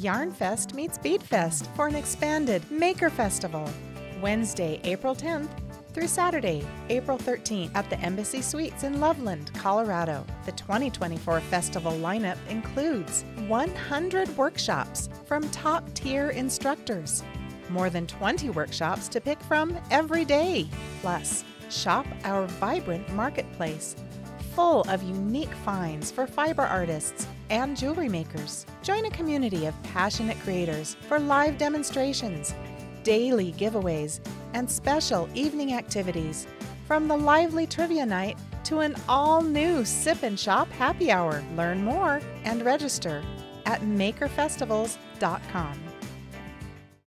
Yarn Fest meets Bead Fest for an expanded Maker Festival. Wednesday, April 10th through Saturday, April 13th at the Embassy Suites in Loveland, Colorado. The 2024 festival lineup includes 100 workshops from top tier instructors, more than 20 workshops to pick from every day, plus, shop our vibrant marketplace full of unique finds for fiber artists and jewelry makers. Join a community of passionate creators for live demonstrations, daily giveaways, and special evening activities. From the lively trivia night to an all new sip and shop happy hour. Learn more and register at makerfestivals.com.